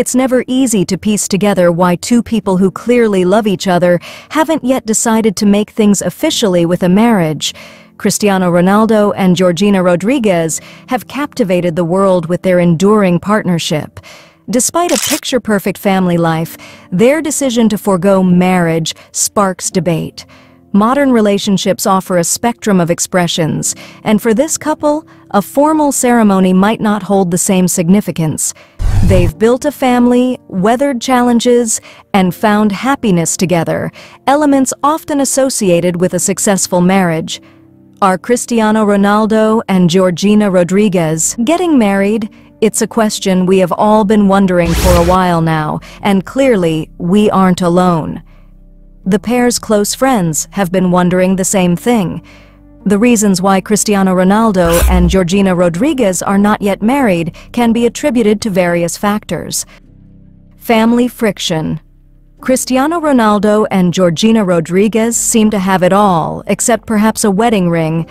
It's never easy to piece together why two people who clearly love each other haven't yet decided to make things officially with a marriage. Cristiano Ronaldo and Georgina Rodriguez have captivated the world with their enduring partnership. Despite a picture-perfect family life, their decision to forego marriage sparks debate. Modern relationships offer a spectrum of expressions, and for this couple, a formal ceremony might not hold the same significance. They've built a family, weathered challenges, and found happiness together, elements often associated with a successful marriage. Are Cristiano Ronaldo and Georgina Rodriguez getting married? It's a question we have all been wondering for a while now, and clearly, we aren't alone. The pair's close friends have been wondering the same thing. The reasons why Cristiano Ronaldo and Georgina Rodriguez are not yet married can be attributed to various factors. Family friction. Cristiano Ronaldo and Georgina Rodriguez seem to have it all, except perhaps a wedding ring.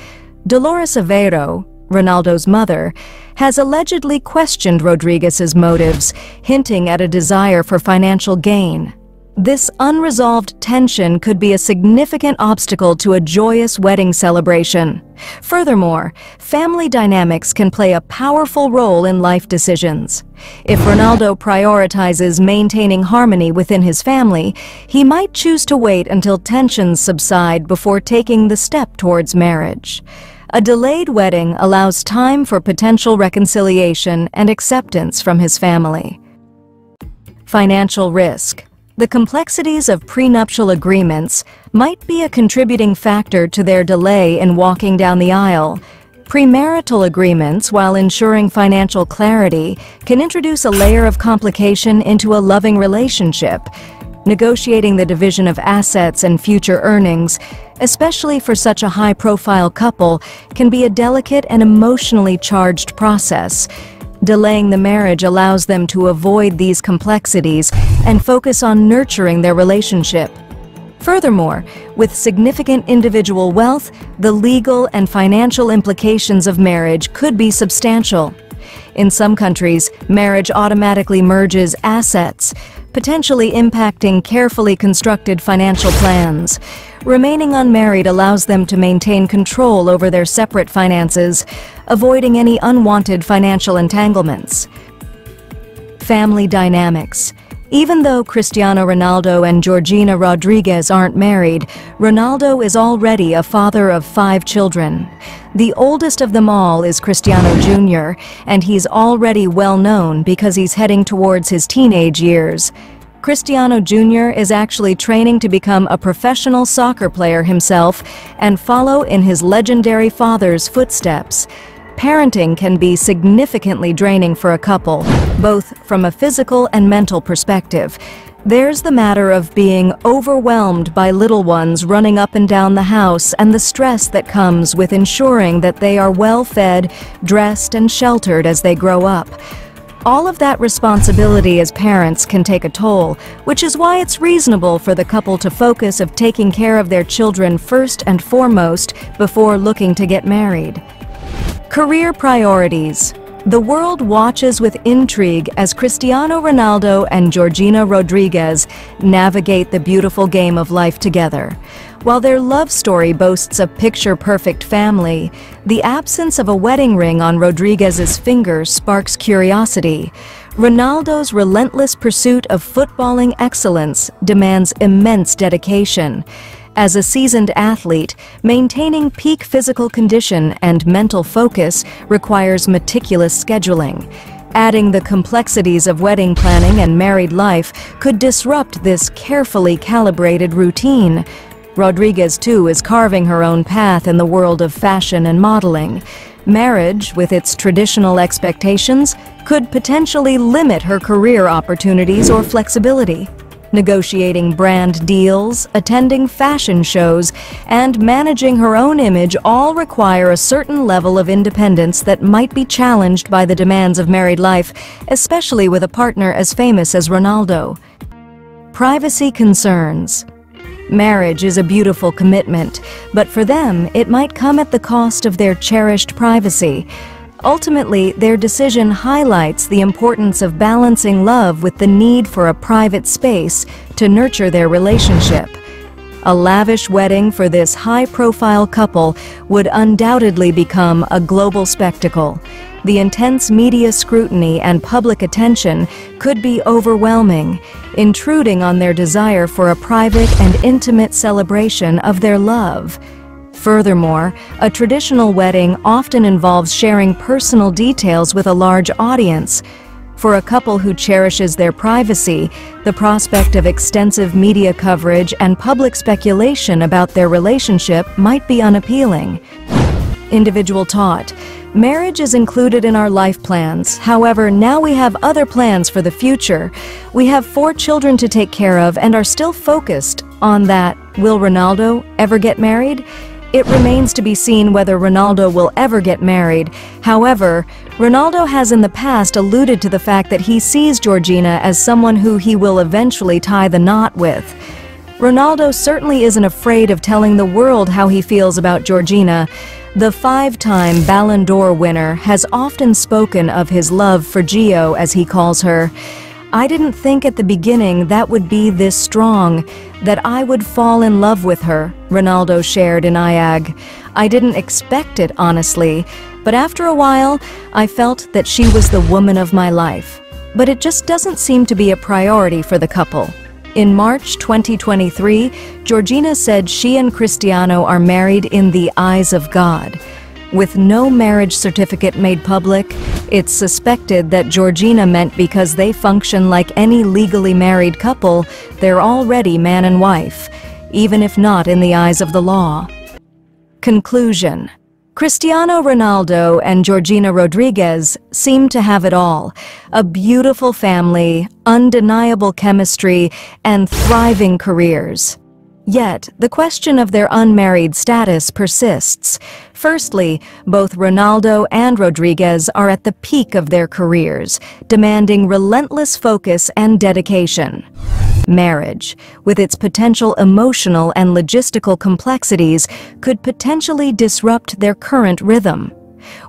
Dolores Aveiro, Ronaldo's mother, has allegedly questioned Rodriguez's motives, hinting at a desire for financial gain. This unresolved tension could be a significant obstacle to a joyous wedding celebration. Furthermore, family dynamics can play a powerful role in life decisions. If Ronaldo prioritizes maintaining harmony within his family, he might choose to wait until tensions subside before taking the step towards marriage. A delayed wedding allows time for potential reconciliation and acceptance from his family. Financial risk. The complexities of prenuptial agreements might be a contributing factor to their delay in walking down the aisle. Premarital agreements, while ensuring financial clarity, can introduce a layer of complication into a loving relationship. Negotiating the division of assets and future earnings, especially for such a high-profile couple, can be a delicate and emotionally charged process. Delaying the marriage allows them to avoid these complexities and focus on nurturing their relationship. Furthermore, with significant individual wealth, the legal and financial implications of marriage could be substantial. In some countries, marriage automatically merges assets, potentially impacting carefully constructed financial plans. Remaining unmarried allows them to maintain control over their separate finances, avoiding any unwanted financial entanglements. Family dynamics. Even though Cristiano Ronaldo and Georgina Rodriguez aren't married, Ronaldo is already a father of five children. The oldest of them all is Cristiano Jr., and he's already well known because he's heading towards his teenage years. Cristiano Jr. is actually training to become a professional soccer player himself and follow in his legendary father's footsteps. Parenting can be significantly draining for a couple, both from a physical and mental perspective. There's the matter of being overwhelmed by little ones running up and down the house and the stress that comes with ensuring that they are well fed, dressed, and sheltered as they grow up. All of that responsibility as parents can take a toll, which is why it's reasonable for the couple to focus of taking care of their children first and foremost before looking to get married. Career priorities. The world watches with intrigue as Cristiano Ronaldo and Georgina Rodriguez navigate the beautiful game of life together. While their love story boasts a picture-perfect family, the absence of a wedding ring on Rodriguez's finger sparks curiosity. Ronaldo's relentless pursuit of footballing excellence demands immense dedication. As a seasoned athlete, maintaining peak physical condition and mental focus requires meticulous scheduling. Adding the complexities of wedding planning and married life could disrupt this carefully calibrated routine. Rodriguez, too, is carving her own path in the world of fashion and modeling. Marriage, with its traditional expectations, could potentially limit her career opportunities or flexibility negotiating brand deals, attending fashion shows, and managing her own image all require a certain level of independence that might be challenged by the demands of married life, especially with a partner as famous as Ronaldo. Privacy concerns. Marriage is a beautiful commitment, but for them, it might come at the cost of their cherished privacy. Ultimately, their decision highlights the importance of balancing love with the need for a private space to nurture their relationship. A lavish wedding for this high-profile couple would undoubtedly become a global spectacle. The intense media scrutiny and public attention could be overwhelming, intruding on their desire for a private and intimate celebration of their love. Furthermore, a traditional wedding often involves sharing personal details with a large audience. For a couple who cherishes their privacy, the prospect of extensive media coverage and public speculation about their relationship might be unappealing. Individual taught. Marriage is included in our life plans. However, now we have other plans for the future. We have four children to take care of and are still focused on that. Will Ronaldo ever get married? It remains to be seen whether Ronaldo will ever get married. However, Ronaldo has in the past alluded to the fact that he sees Georgina as someone who he will eventually tie the knot with. Ronaldo certainly isn't afraid of telling the world how he feels about Georgina. The five-time Ballon d'Or winner has often spoken of his love for Gio, as he calls her. I didn't think at the beginning that would be this strong, that I would fall in love with her, Ronaldo shared in IAG. I didn't expect it, honestly, but after a while, I felt that she was the woman of my life. But it just doesn't seem to be a priority for the couple. In March 2023, Georgina said she and Cristiano are married in the eyes of God. With no marriage certificate made public, it's suspected that Georgina meant because they function like any legally married couple, they're already man and wife, even if not in the eyes of the law. Conclusion Cristiano Ronaldo and Georgina Rodriguez seem to have it all. A beautiful family, undeniable chemistry, and thriving careers. Yet, the question of their unmarried status persists. Firstly, both Ronaldo and Rodriguez are at the peak of their careers, demanding relentless focus and dedication. Marriage, with its potential emotional and logistical complexities, could potentially disrupt their current rhythm.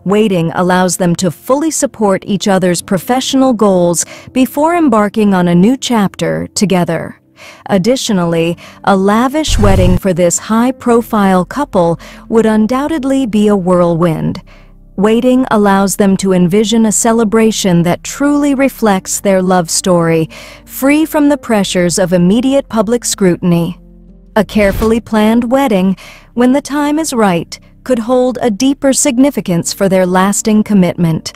Waiting allows them to fully support each other's professional goals before embarking on a new chapter together. Additionally, a lavish wedding for this high-profile couple would undoubtedly be a whirlwind. Waiting allows them to envision a celebration that truly reflects their love story, free from the pressures of immediate public scrutiny. A carefully planned wedding, when the time is right, could hold a deeper significance for their lasting commitment.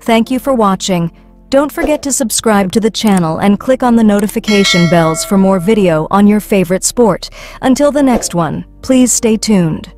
Thank you for watching. Don't forget to subscribe to the channel and click on the notification bells for more video on your favorite sport. Until the next one, please stay tuned.